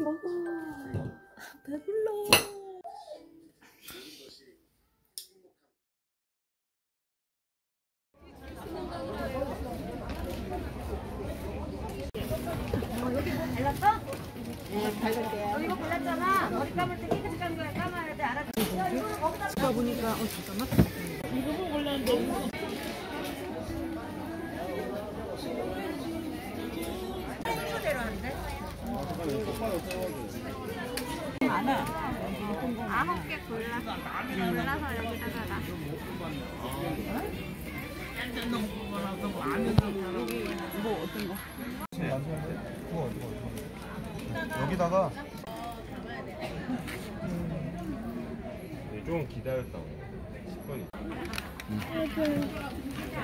먹어. 배불러. 이거 깨끗이 감은 거야. 감아야 돼. 알아. 아홉 개 골라. 골라서 여기다가 놔. 여기다가 네, 좀 기다렸다고 10분이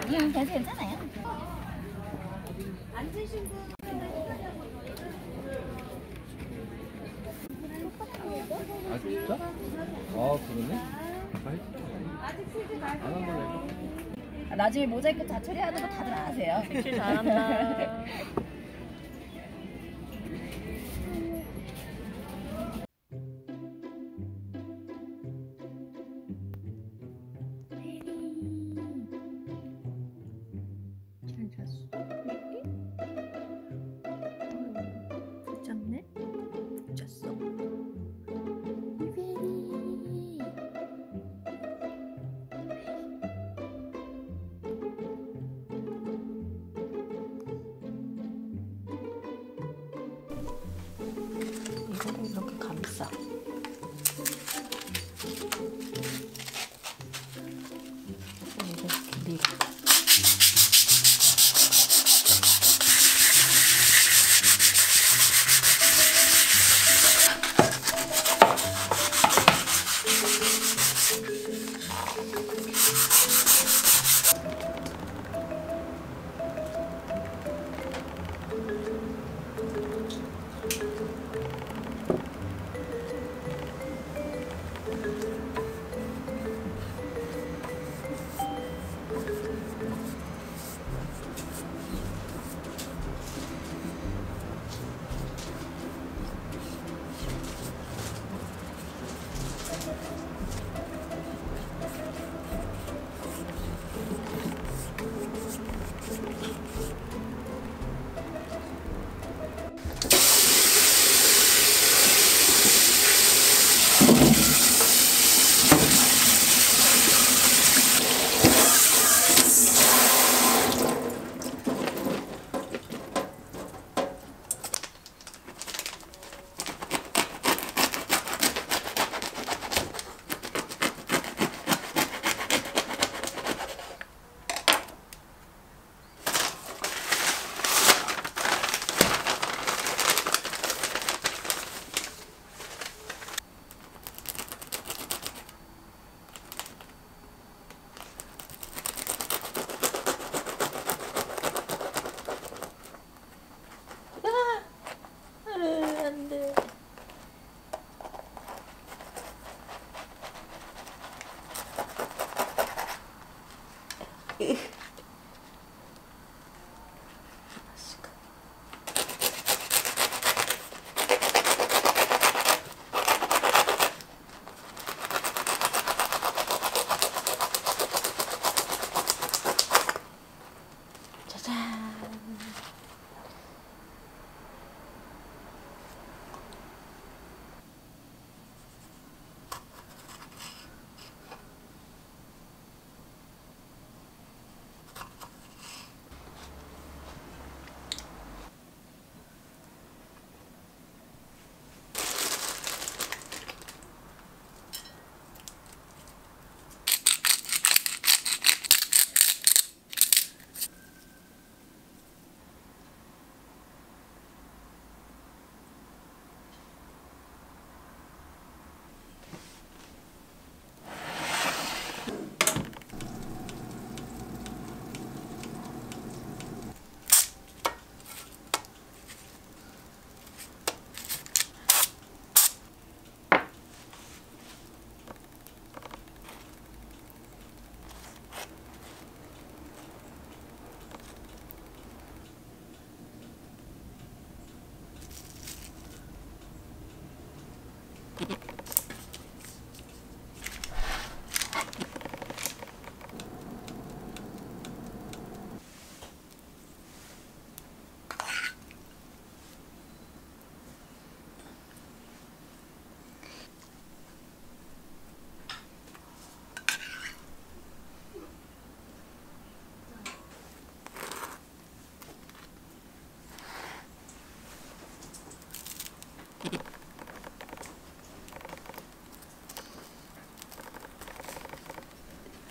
그냥 계속 괜찮아요. 아 진짜? 아 그러네? 안한 걸로 나중에 모자이크 다 처리하는 거 다들 아세요? 잘한다.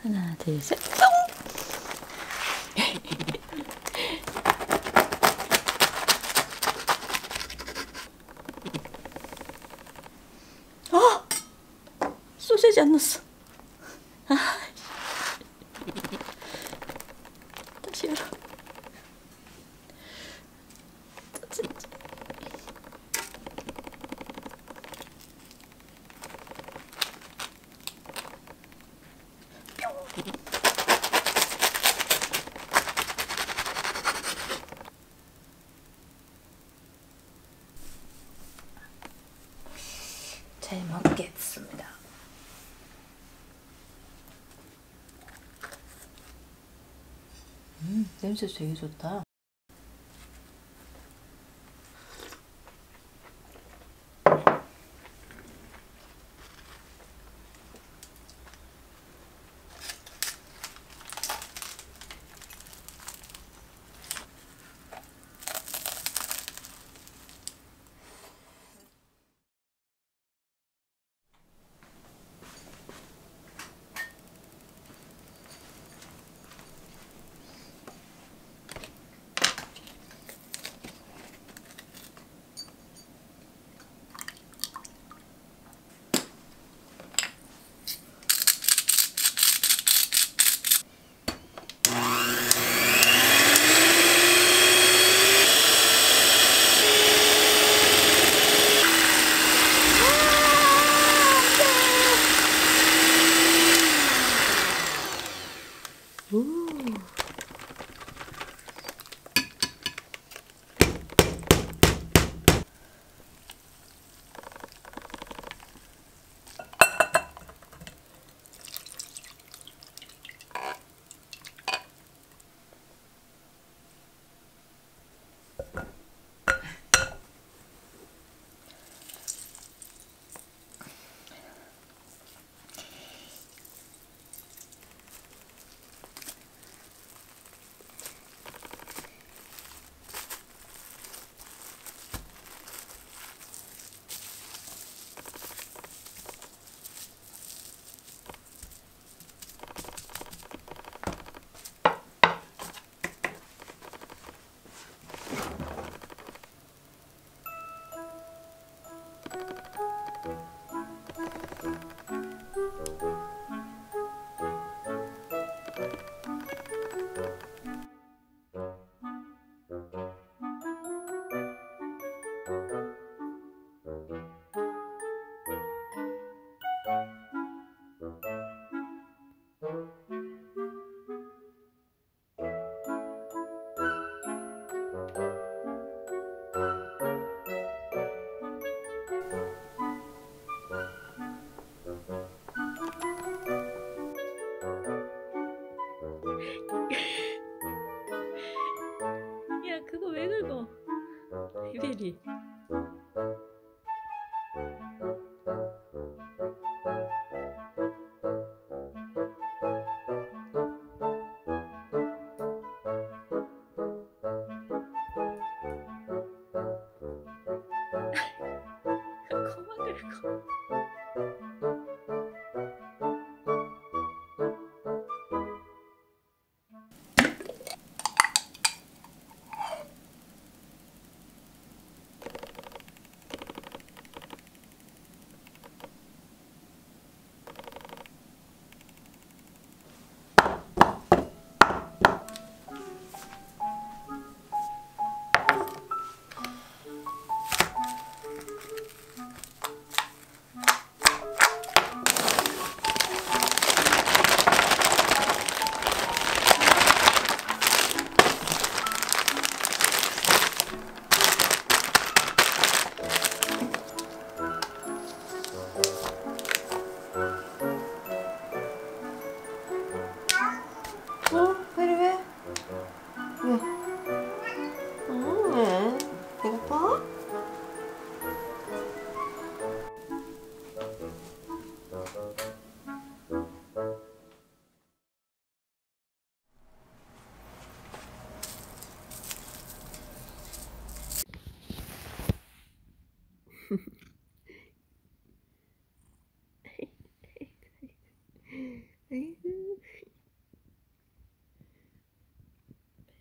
하나, 둘, 셋, 뿅! 아! 소세지 안 넣었어. 아. 다시 열어. 진짜. 잘 먹겠습니다. 음, 냄새 되게 좋다.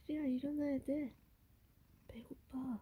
소리야 일어나야 돼. 배고파.